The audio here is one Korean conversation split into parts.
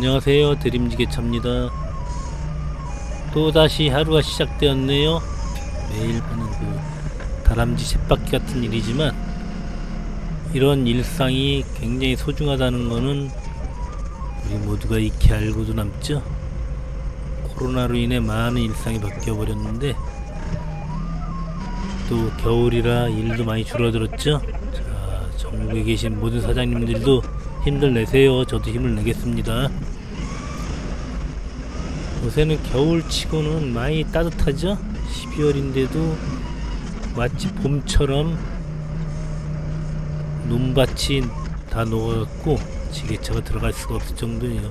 안녕하세요. 드림지게차입니다. 또다시 하루가 시작되었네요. 매일 하는 그 다람쥐 쳇바퀴 같은 일이지만 이런 일상이 굉장히 소중하다는 거는 우리 모두가 익히 알고도 남죠. 코로나로 인해 많은 일상이 바뀌어 버렸는데 또 겨울이라 일도 많이 줄어들었죠. 자 전국에 계신 모든 사장님들도 힘들 내세요. 저도 힘을 내겠습니다 요새는 겨울치고는 많이 따뜻하죠? 12월인데도 마치 봄처럼 눈밭이 다 녹아갖고 지게차가 들어갈 수가 없을 정도예요.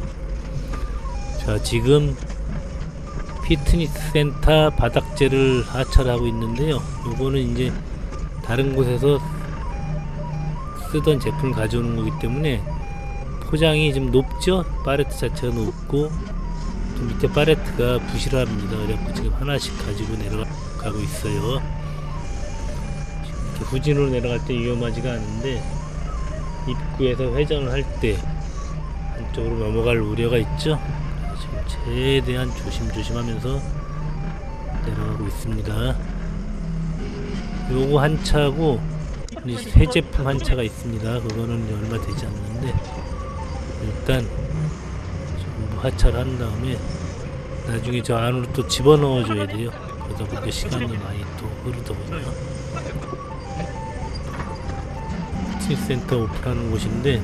자 지금 피트니스 센터 바닥재를 하차를 하고 있는데요. 요거는 이제 다른 곳에서 쓰던 제품을 가져오는 거기 때문에 포장이 좀 높죠? 파레트 자체가 높고 또 밑에 파레트가 부실합니다. 그래갖고 지금 하나씩 가지고 내려가고 있어요. 이렇게 후진으로 내려갈 때 위험하지가 않은데 입구에서 회전을 할 때 한쪽으로 넘어갈 우려가 있죠? 지금 최대한 조심조심 하면서 내려가고 있습니다. 요거 한 차고 새 제품 한 차가 있습니다. 그거는 얼마 되지 않는데 일단 하차를 한 다음에 나중에 저 안으로 또 집어넣어 줘야 돼요. 그러다 보니까 시간이 많이 또 흐르더군요. 피트니스센터 오픈하는 곳인데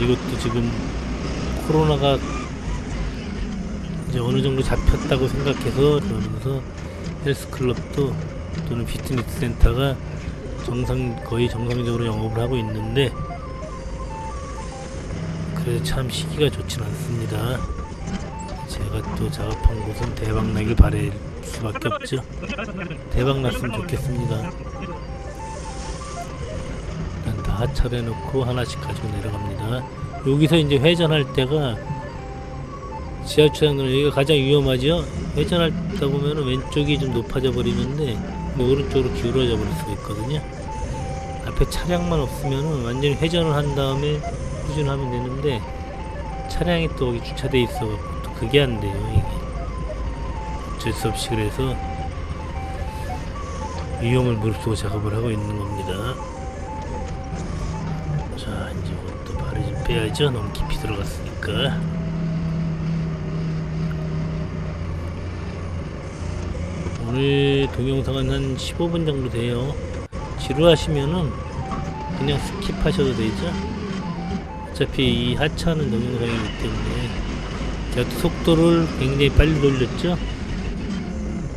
이것도 지금 코로나가 이제 어느 정도 잡혔다고 생각해서 그러면서 헬스클럽도 또는 피트니스 센터가 정상 거의 정상적으로 영업을 하고 있는데 그래서 참 시기가 좋진 않습니다. 제가 또 작업한 곳은 대박 나길 바랄 수밖에 없죠. 대박 났으면 좋겠습니다. 일단 다 하차를 해놓고 하나씩 가지고 내려갑니다. 여기서 이제 회전할 때가 지하 주차장은 여기가 가장 위험하죠. 회전하다 보면 왼쪽이 좀 높아져 버리는데 뭐 오른쪽으로 기울어져 버릴 수가 있거든요. 앞에 차량만 없으면 완전히 회전을 한 다음에 후진하면 되는데 차량이 또 여기 주차돼 있어 또 그게 안 돼요 이게. 어쩔 수 없이 그래서 위험을 무릅쓰고 작업을 하고 있는 겁니다. 자 이제 또 발을 좀 빼야죠. 너무 깊이 들어갔으니까. 오늘 동영상은 한 15분 정도 돼요. 지루하시면은 그냥 skip하셔도 되죠 어차피 이 하차는 동영상이기 때문에. 제가 또 속도를 굉장히 빨리 돌렸죠?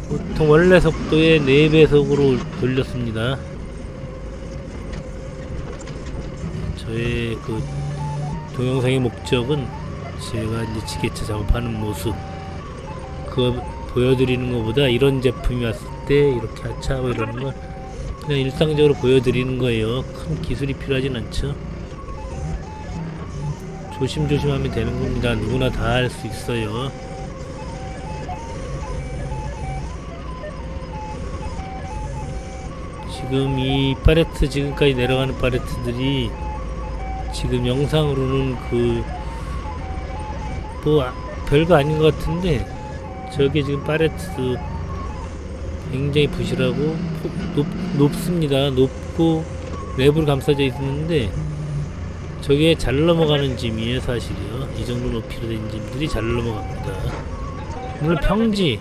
보통 원래 속도의 4배속으로 돌렸습니다. 저의 그 동영상의 목적은 제가 이제 지게차 작업하는 모습 그거 보여드리는 것보다 이런 제품이 왔을 때 이렇게 하차하고 이러는 걸 그냥 일상적으로 보여드리는 거예요. 큰 기술이 필요하진 않죠 조심조심하면 되는 겁니다. 누구나 다 할 수 있어요. 지금 이 파레트 지금까지 내려가는 파레트들이 지금 영상으로는 그 뭐 별거 아닌 것 같은데 저게 지금 파레트 굉장히 부실하고 높, 높습니다. 높고 내부를 감싸져 있는데 저게 잘 넘어가는 짐이에요 사실이요. 이 정도 높이로 된 짐들이 잘 넘어갑니다. 물론 평지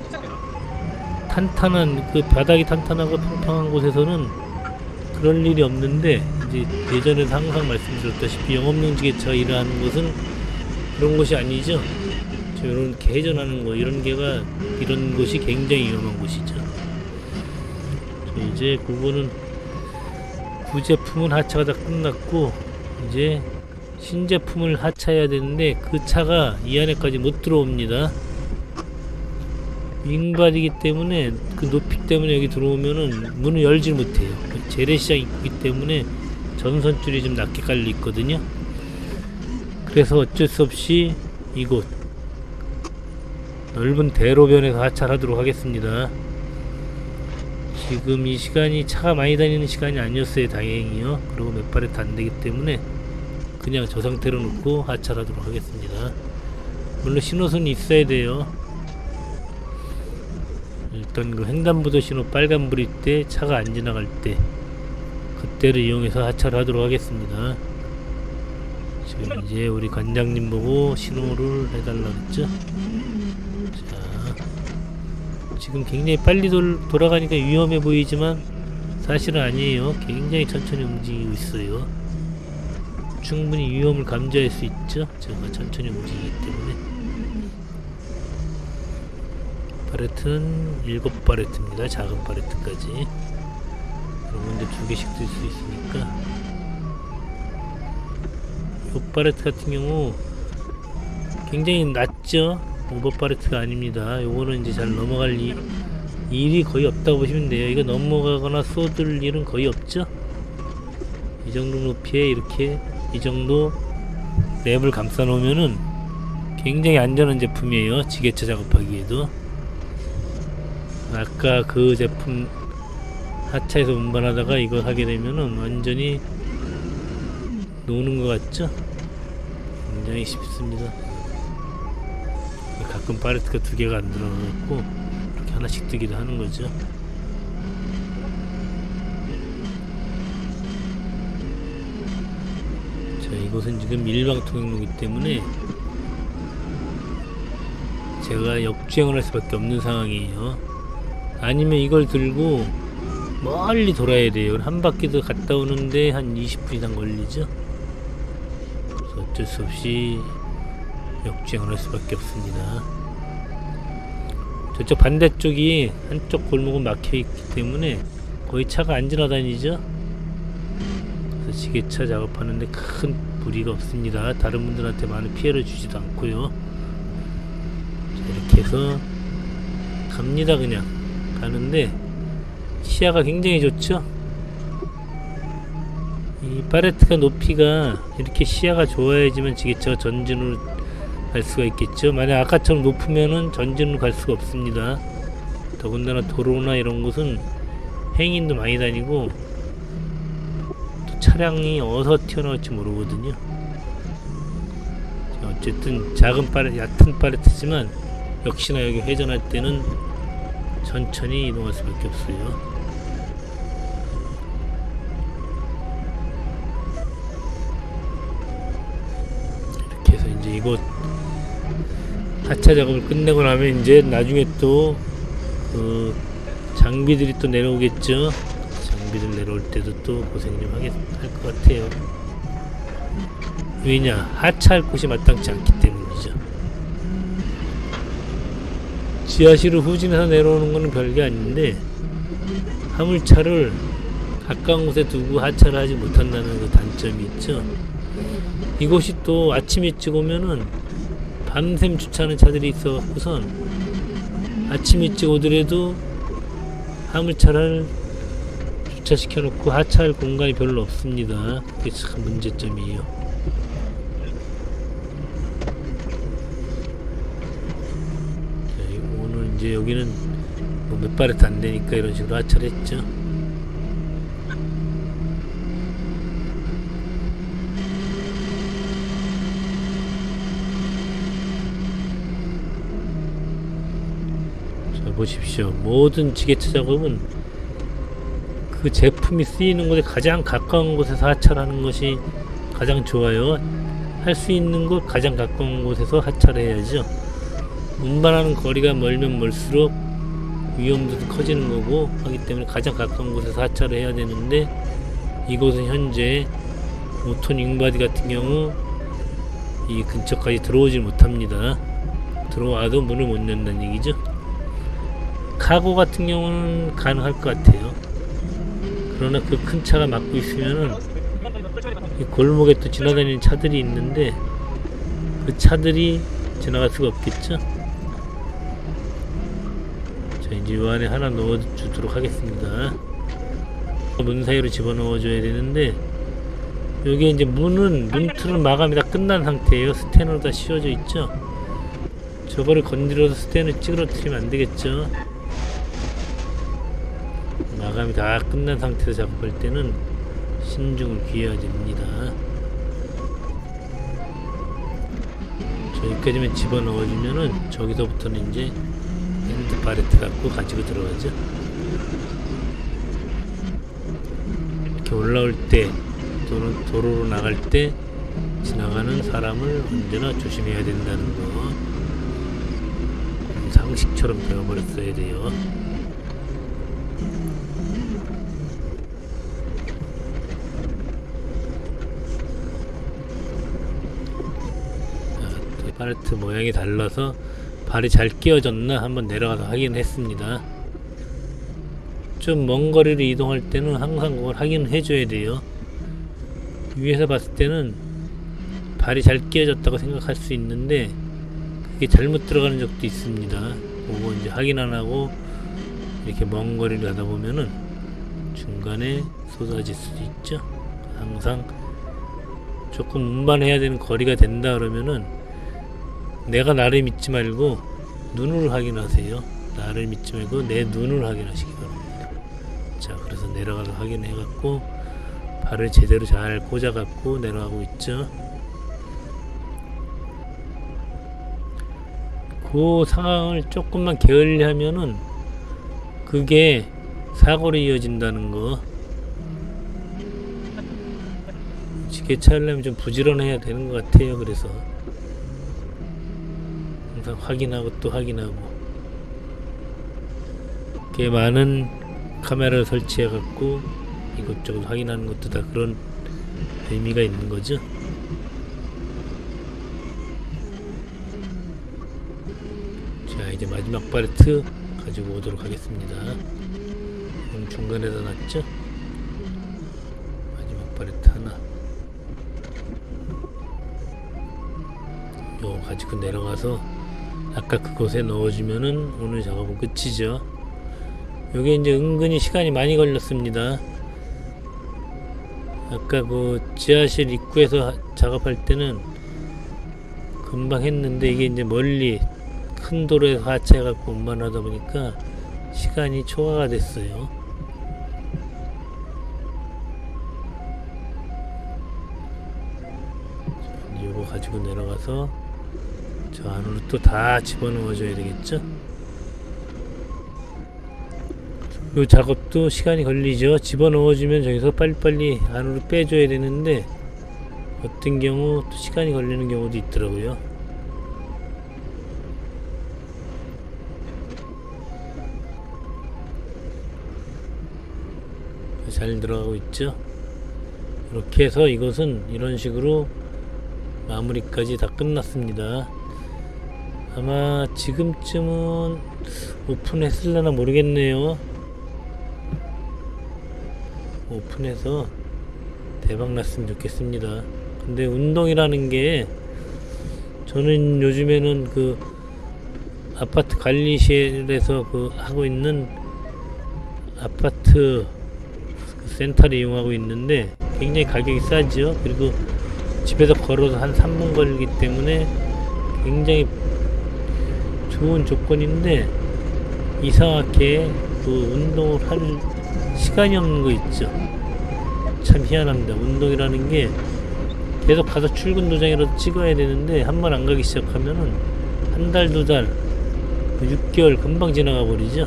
탄탄한 그 바닥이 탄탄하고 평평한 곳에서는 그럴 일이 없는데 이제 예전에도 항상 말씀드렸다시피 영업용 지게차가 일하는 곳은 그런 곳이 아니죠. 이런 개 전하는 거 이런 게가 이런 곳이 굉장히 위험한 곳이죠. 이제 그거는 구제품은 하차가 다 끝났고 이제 신제품을 하차해야 되는데 그 차가 이 안에까지 못 들어옵니다. 윙바디기 때문에 그 높이 때문에 여기 들어오면은 문을 열지 못해요. 재래시장 있기 때문에 전선줄이 좀 낮게 깔려 있거든요. 그래서 어쩔 수 없이 이곳 넓은 대로변에서 하차를 하도록 하겠습니다 지금 이 시간이 차가 많이 다니는 시간이 아니었어요 다행히요 그리고 몇 발에 다 안되기 때문에 그냥 저 상태로 놓고 하차하도록 하겠습니다 물론 신호선이 있어야 돼요. 일단 그 횡단보도 신호 빨간불일 때 차가 안 지나갈 때 그때를 이용해서 하차를 하도록 하겠습니다. 지금 이제 우리 관장님 보고 신호를 해달라 그랬죠? 자, 지금 굉장히 빨리 돌, 돌아가니까 위험해 보이지만 사실은 아니에요. 굉장히 천천히 움직이고 있어요. 충분히 위험을 감지할 수 있죠. 제가 천천히 움직이기 때문에. 파레트는 일곱 파레트입니다. 작은 파레트까지. 여러분들 두 개씩 들 수 있으니까. 이 파레트 같은 경우 굉장히 낮죠. 오버 파레트가 아닙니다. 요거는 이제 잘 넘어갈 이, 일이 거의 없다고 보시면 돼요. 이거 넘어가거나 쏟을 일은 거의 없죠. 이 정도 높이에 이렇게 이 정도 랩을 감싸 놓으면은 굉장히 안전한 제품이에요. 지게차 작업하기에도. 아까 그 제품 하차에서 운반하다가 이거 하게 되면은 완전히 노는 것 같죠? 굉장히 쉽습니다. 가끔 파레트가 두 개가 안 들어가고 이렇게 하나씩 뜨기도 하는 거죠. 자, 이곳은 지금 일방 통행로이기 때문에 제가 역주행을 할 수밖에 없는 상황이에요. 아니면 이걸 들고 멀리 돌아야 돼요. 한 바퀴 더 갔다 오는데 한 20분 이상 걸리죠. 그래서 어쩔 수 없이 역주행을 할 수밖에 없습니다. 저쪽 반대쪽이 한쪽 골목은 막혀 있기 때문에 거의 차가 안 지나다니죠. 그래서 지게차 작업하는데 큰 무리가 없습니다. 다른 분들한테 많은 피해를 주지도 않고요. 자, 이렇게 해서 갑니다 그냥 가는데 시야가 굉장히 좋죠. 이 파레트가 높이가 이렇게 시야가 좋아야지만 지게차가 전진으로 갈 수가 있겠죠. 만약 아까처럼 높으면은 전진으로 갈 수가 없습니다. 더군다나 도로나 이런 곳은 행인도 많이 다니고 또 차량이 어디서 튀어나올지 모르거든요. 자, 어쨌든 작은 파레, 얕은 파레트지만 역시나 여기 회전할 때는 천천히 이동할 수밖에 없어요. 이렇게 해서 이제 이곳 하차 작업을 끝내고 나면 이제 나중에 또 그 장비들이 또 내려오겠죠. 장비들 내려올 때도 또 고생 좀 하겠 할것 같아요. 왜냐 하차할 곳이 마땅치 않기 때문이죠. 지하실을 후진해서 내려오는 거는 별게 아닌데 화물차를 가까운 곳에 두고 하차를 하지 못한다는 그 단점이 있죠. 이곳이 또 아침 일찍 오면은 밤샘 주차하는 차들이 있어갖고선 아침 일찍 오더라도 화물차를 주차시켜 놓고 하차할 공간이 별로 없습니다. 그게 참 문제점이에요. 오늘 이제 여기는 뭐 몇 바레트 안 되니까 이런 식으로 하차를 했죠. 보십시오. 모든 지게차 작업은 그 제품이 쓰이는 곳에 가장 가까운 곳에서 하차를 하는 것이 가장 좋아요. 할 수 있는 곳 가장 가까운 곳에서 하차를 해야죠. 운반하는 거리가 멀면 멀수록 위험도 커지는 거고 하기 때문에 가장 가까운 곳에서 하차를 해야 되는데 이곳은 현재 5톤 윙바디 같은 경우 이 근처까지 들어오질 못합니다. 들어와도 문을 못 연다는 얘기죠. 카고 같은 경우는 가능할 것 같아요. 그러나 그 큰 차가 막고 있으면은 이 골목에 또 지나다니는 차들이 있는데 그 차들이 지나갈 수가 없겠죠. 자 이제 이 안에 하나 넣어주도록 하겠습니다. 문 사이로 집어넣어 줘야 되는데 여기 이제 문은 문틀은 마감이 다 끝난 상태예요. 스텐으로 다 씌워져 있죠. 저거를 건드려서 스텐을 찌그러뜨리면 안 되겠죠. 마감이 다 끝난 상태에서 작업할 때는 신중을 기해야 됩니다. 저기까지만 집어넣어주면은 저기서부터는 이제 hand pallet 갖고 가지고 들어가죠. 이렇게 올라올 때 또는 도로로 나갈 때 지나가는 사람을 언제나 조심해야 된다는 거 상식처럼 배워버렸어야 돼요. 파레트 모양이 달라서 발이 잘 끼워졌나 한번 내려가서 확인했습니다. 좀 먼 거리를 이동할 때는 항상 그걸 확인해 줘야 돼요. 위에서 봤을 때는 발이 잘 끼워졌다고 생각할 수 있는데 그게 잘못 들어가는 적도 있습니다. 그거 이제 확인 안 하고 이렇게 먼 거리를 가다 보면은 중간에 쏟아질 수도 있죠. 항상 조금 운반해야 되는 거리가 된다 그러면은 내가 나를 믿지 말고 눈을 확인하세요. 나를 믿지 말고 내 눈을 확인하시기 바랍니다. 자, 그래서 내려가서 확인해 갖고 발을 제대로 잘 꽂아 갖고 내려가고 있죠. 그 상황을 조금만 게을리하면은 그게 사고로 이어진다는 거. 지게차하려면 좀 부지런해야 되는 것 같아요. 그래서 항상 확인하고 또 확인하고 꽤 많은 카메라를 설치해 갖고 이것저것 확인하는 것도 다 그런 의미가 있는 거죠. 자 이제 마지막 바레트 가지고 오도록 하겠습니다. 중간에다 놨죠? 마지막 바레트 하나. 요 가지고 내려가서 아까 그곳에 넣어주면은 오늘 작업은 끝이죠. 요게 이제 은근히 시간이 많이 걸렸습니다. 아까 그 지하실 입구에서 하- 작업할 때는 금방 했는데 이게 이제 멀리 큰 도로에서 하차해갖고 운반하다 보니까 시간이 초과가 됐어요. 요거 가지고 내려가서 저 안으로 또 다 집어넣어줘야 되겠죠? 요 작업도 시간이 걸리죠. 집어넣어주면 저기서 빨리빨리 안으로 빼줘야 되는데 어떤 경우 또 시간이 걸리는 경우도 있더라고요. 잘 들어가고 있죠. 이렇게 해서 이것은 이런 식으로 마무리까지 다 끝났습니다. 아마 지금쯤은 오픈했을려나 모르겠네요. 오픈해서 대박 났으면 좋겠습니다. 근데 운동이라는 게 저는 요즘에는 그 아파트 관리실에서 그 하고 있는 아파트 그 센터를 이용하고 있는데 굉장히 가격이 싸죠. 그리고 집에서 걸어서 한 3분 걸리기 때문에 굉장히 좋은 조건인데 이상하게 그 운동을 할 시간이 없는 거 있죠. 참 희한합니다. 운동이라는 게 계속 가서 출근 도장이라도 찍어야 되는데 한 번 안 가기 시작하면은 한 달, 두 달, 6개월 금방 지나가 버리죠.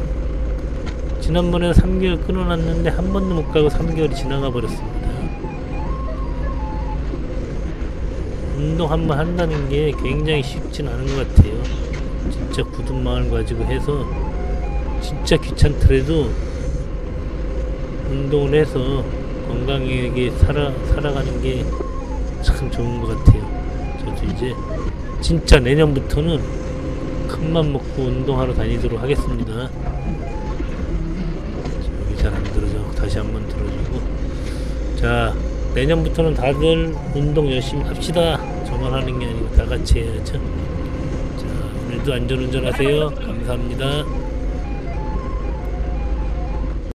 지난번에 3개월 끊어놨는데 한 번도 못 가고 3개월이 지나가 버렸습니다. 운동 한 번 한다는 게 굉장히 쉽진 않은 것 같아요. 진짜 굳은 마음을 가지고 해서 진짜 귀찮더라도 운동을 해서 건강하게 살아, 살아가는 게 참 좋은 것 같아요. 저도 이제 진짜 내년부터는 큰맘 먹고 운동하러 다니도록 하겠습니다. 여기 잘 안 들어져. 다시 한번 들어주고. 자, 내년부터는 다들 운동 열심히 합시다. 저만 하는 게 아니고 다 같이 해야죠. 자, 오늘도 안전운전 하세요. 감사합니다.